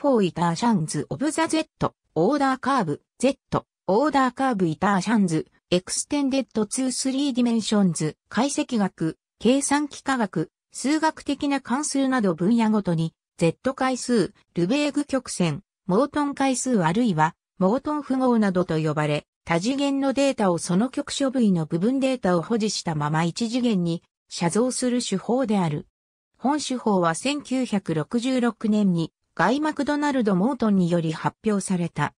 4イターシャンズオブザ Z、オーダーカーブ Z、オーダーカーブイターシャンズ、エクステンデッド2 3ディメンションズ、解析学、計算機科学、数学的な関数など分野ごとに、Z 階数、ルベーグ曲線、モートン階数あるいは、モートン符号などと呼ばれ、多次元のデータをその局所部位の部分データを保持したまま一次元に写像する手法である。本手法は1966年にガイ・マクドナルド・モートンにより発表された。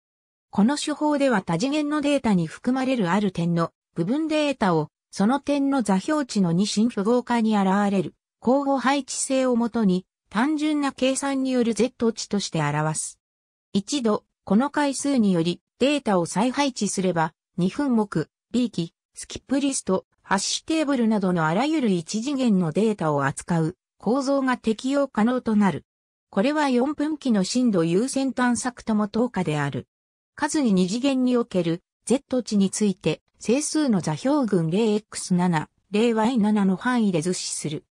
この手法では多次元のデータに含まれるある点の部分データをその点の座標値の二進符号化に現れる交互配置性をもとに単純な計算による Z 値として表す。一度、この回数によりデータを再配置すれば、2分目、B 期、スキップリスト、ハッシュテーブルなどのあらゆる一次元のデータを扱う構造が適用可能となる。これは4分期の深度優先探索とも等価である。数に二次元における Z 値について整数の座標群 0x7、0y7 の範囲で図示する。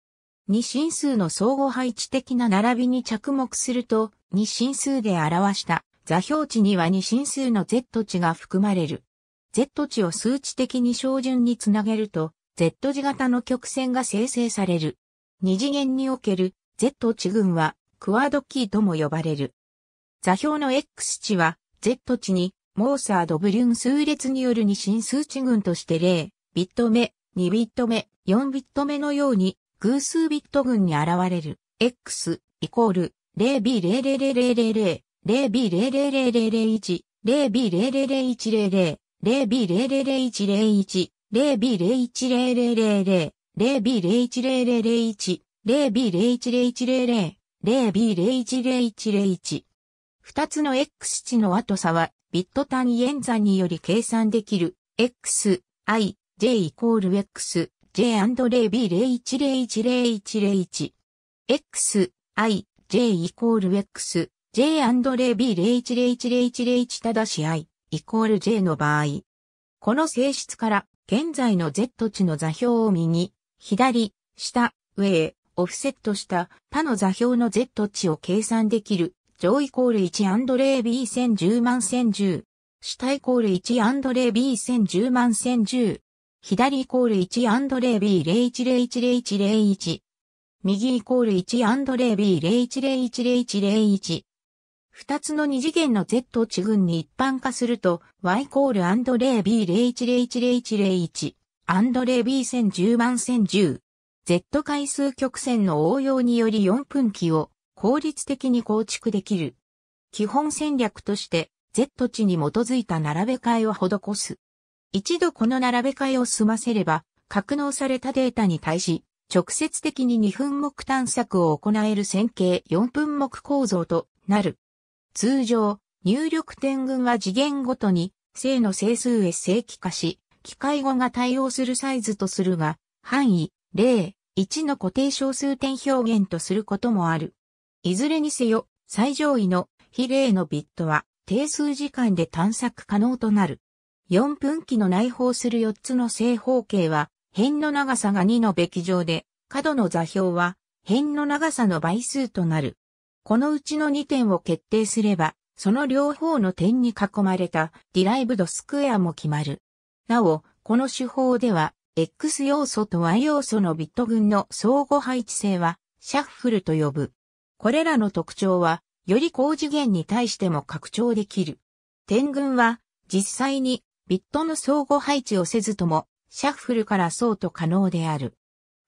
二進数の相互配置的な並びに着目すると、二進数で表した座標値には二進数の Z 値が含まれる。Z 値を数値的に照準につなげると、Z 字型の曲線が生成される。二次元における Z 値群はクワードキーとも呼ばれる。座標の X 値は Z 値にモーサードブリュン数列による二進数値群として0、ビット目、2ビット目、4ビット目のように偶数ビット群に現れる X イコール 0B00000 0B00001 0B0000100 0B0000101 0B01000 0B01001 0B0100100 0B010101。二つの X 値の後差はビット単位演算により計算できる X、I、J イコール X、J& 0B01010101 X、I、J イコール X、J&0B010101 ただし I イコール J の場合。この性質から現在の Z 値の座標を右、左、下、上へオフセットした他の座標の Z 値を計算できる。上イコール 1&0B1010 万1010下イコール 1&0B1010 万1010左イコール 1&0B01010101 右イコール 1&0B01010101 二つの二次元の Z 値群に一般化すると y イコール &0B010101 &0B1010 万1010 Z 回数曲線の応用により4分期を効率的に構築できる。基本戦略として Z 値に基づいた並べ替えを施す。一度この並べ替えを済ませれば、格納されたデータに対し、直接的に2分目探索を行える線形4分目構造となる。通常、入力点群は次元ごとに正の整数へ正規化し、機械語が対応するサイズとするが、範囲0、1の固定小数点表現とすることもある。いずれにせよ、最上位の非0のビットは定数時間で探索可能となる。4分期の内包する4つの正方形は、辺の長さが2のべき上で、角の座標は辺の長さの倍数となる。このうちの2点を決定すれば、その両方の点に囲まれたディライブドスクエアも決まる。なお、この手法では、X 要素と Y 要素のビット群の相互配置性は、シャッフルと呼ぶ。これらの特徴は、より高次元に対しても拡張できる。点群は、実際にビットの相互配置をせずとも、シャッフルから相と可能である。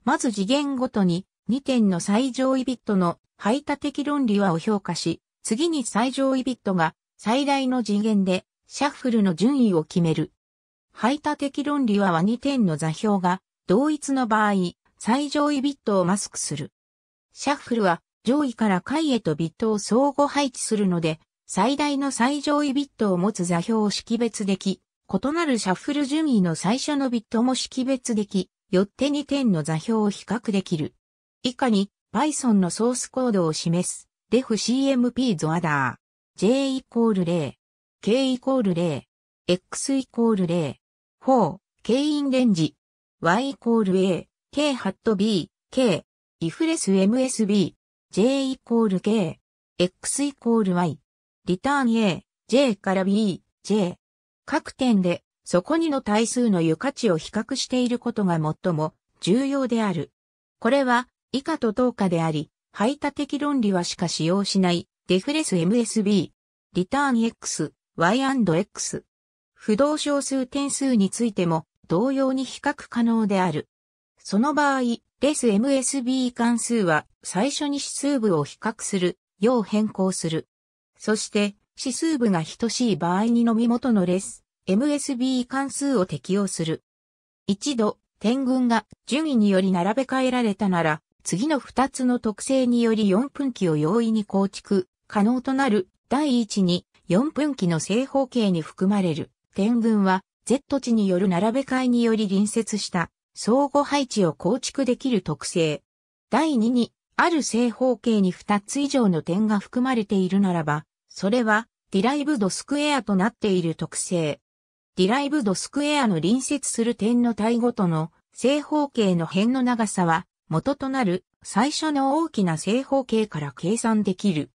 まず次元ごとに2点の最上位ビットの排他的論理和を評価し、次に最上位ビットが最大の次元でシャッフルの順位を決める。排他的論理は和2点の座標が同一の場合、最上位ビットをマスクする。シャッフルは上位から下位へとビットを相互配置するので、最大の最上位ビットを持つ座標を識別でき、異なるシャッフル順位の最初のビットも識別でき、よって2点の座標を比較できる。以下に Python のソースコードを示す。defcmp ゾアダー。j イコール0 k イコール0 x イコール0 4 k インレンジ y イコール a k ハット b k イフレス msb j イコール k x イコール y。リターン a、j から b、j。各点で、そこにの対数の余価値を比較していることが最も重要である。これは、以下と等価であり、排他的論理はしか使用しない、デフレス MSB、リターン x、y&x。不動小数点数についても、同様に比較可能である。その場合、レス MSB 関数は最初に指数部を比較するよう変更する。そして指数部が等しい場合にのみ元のレス MSB 関数を適用する。一度点群が順位により並べ替えられたなら次の二つの特性により4分岐を容易に構築可能となる第一に4分岐の正方形に含まれる点群は Z 値による並べ替えにより隣接した相互配置を構築できる特性。第2に、ある正方形に2つ以上の点が含まれているならば、それは derived square となっている特性。 derived square の隣接する点の対ごとの正方形の辺の長さは元となる最初の大きな正方形から計算できる。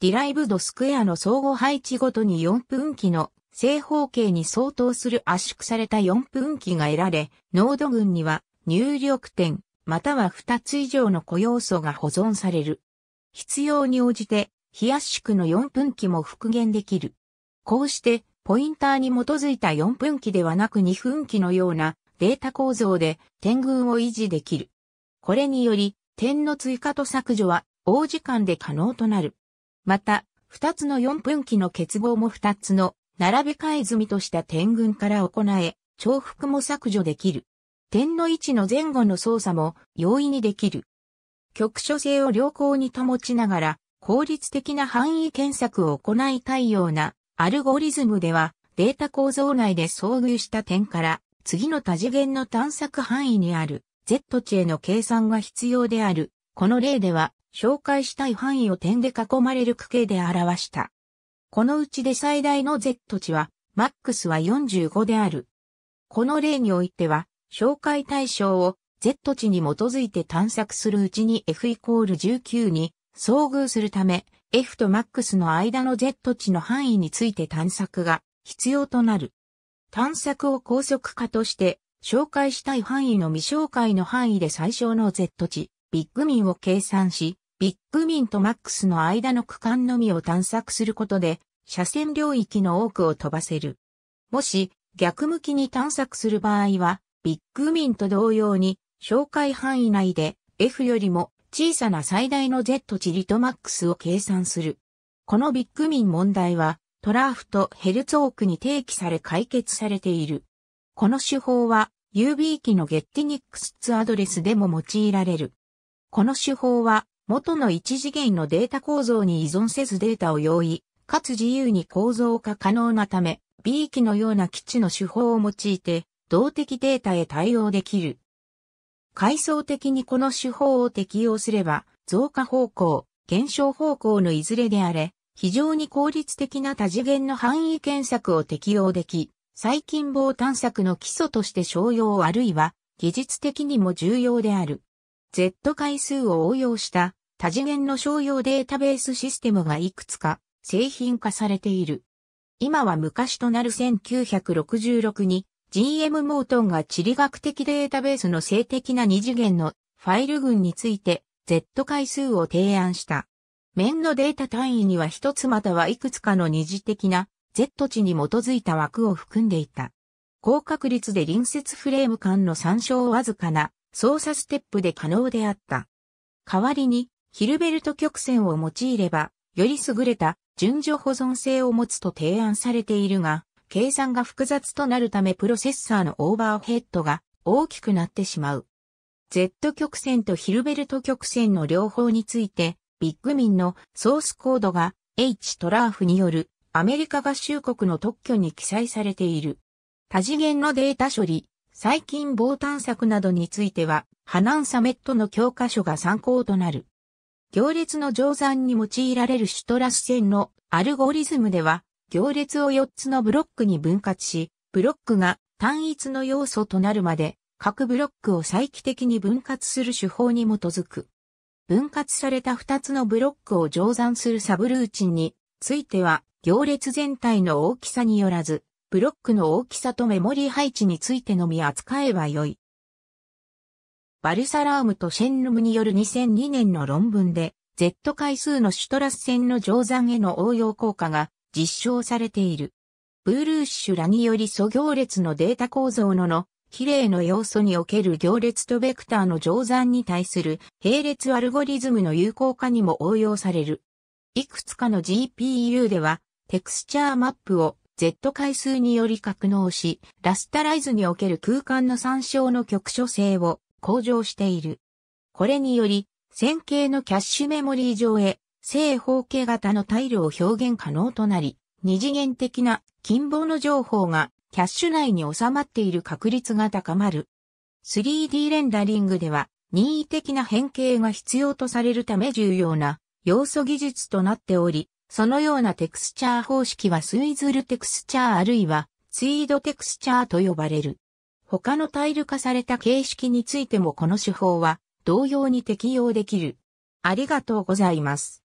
ディライブドスクエアの相互配置ごとに4分岐の正方形に相当する圧縮された4分岐が得られ、ノード群には入力点、または2つ以上の固要素が保存される。必要に応じて、非圧縮の4分岐も復元できる。こうして、ポインターに基づいた4分岐ではなく2分岐のようなデータ構造で点群を維持できる。これにより、点の追加と削除は、大時間で可能となる。また、2つの4分岐の結合も2つの並べ替え済みとした点群から行え、重複も削除できる。点の位置の前後の操作も容易にできる。局所性を良好に保ちながら、効率的な範囲検索を行いたいようなアルゴリズムでは、データ構造内で遭遇した点から次の多次元の探索範囲にある Z 値への計算が必要である。この例では、紹介したい範囲を点で囲まれる区形で表した。このうちで最大の Z 値は、マックスは45である。この例においては、紹介対象を Z 値に基づいて探索するうちに F イコール19に遭遇するため、F とマックスの間の Z 値の範囲について探索が必要となる。探索を高速化として、紹介したい範囲の未紹介の範囲で最小の Z 値、ビッグミンを計算し、ビッグミンとマックスの間の区間のみを探索することで、車線領域の多くを飛ばせる。もし、逆向きに探索する場合は、ビッグミンと同様に、紹介範囲内で F よりも小さな最大の Z 値リトマックスを計算する。このビッグミン問題は、トラーフとヘルツォークに提起され解決されている。この手法は、UB 機のゲッティニックスツアドレスでも用いられる。この手法は、元の一次元のデータ構造に依存せずデータを用意、かつ自由に構造化可能なため、B 機のような基地の手法を用いて、動的データへ対応できる。階層的にこの手法を適用すれば、増加方向、減少方向のいずれであれ、非常に効率的な多次元の範囲検索を適用でき、細近棒探索の基礎として商用あるいは技術的にも重要である。Z 回数を応用した多次元の商用データベースシステムがいくつか製品化されている。今は昔となる1966に GM モートンが地理学的データベースの静的な二次元のファイル群について Z 回数を提案した。面のデータ単位には一つまたはいくつかの二次的な Z 値に基づいた枠を含んでいた。高確率で隣接フレーム間の参照わずかな操作ステップで可能であった。代わりにヒルベルト曲線を用いれば、より優れた順序保存性を持つと提案されているが、計算が複雑となるためプロセッサーのオーバーヘッドが大きくなってしまう。Z 曲線とヒルベルト曲線の両方について、ビッグミンのソースコードが H トラーフによるアメリカ合衆国の特許に記載されている。多次元のデータ処理、最近棒探索などについては、ハナンサメットの教科書が参考となる。行列の乗算に用いられるシュトラス線のアルゴリズムでは、行列を4つのブロックに分割し、ブロックが単一の要素となるまで、各ブロックを再帰的に分割する手法に基づく。分割された2つのブロックを乗算するサブルーチンについては行列全体の大きさによらず、ブロックの大きさとメモリ配置についてのみ扱えばよい。バルサラームとシェンヌムによる2002年の論文で、Z 回数のシュトラス線の乗算への応用効果が実証されている。ブールーシュらにより素行列のデータ構造のの、比例の要素における行列とベクターの乗算に対する並列アルゴリズムの有効化にも応用される。いくつかの GPU では、テクスチャーマップを Z 回数により格納し、ラスタライズにおける空間の参照の局所性を向上している。これにより、線形のキャッシュメモリー上へ正方形型のタイルを表現可能となり、二次元的な近傍の情報がキャッシュ内に収まっている確率が高まる。3D レンダリングでは任意的な変形が必要とされるため重要な要素技術となっており、そのようなテクスチャー方式はスイズルテクスチャーあるいはツイードテクスチャーと呼ばれる。他のタイル化された形式についてもこの手法は同様に適用できる。ありがとうございます。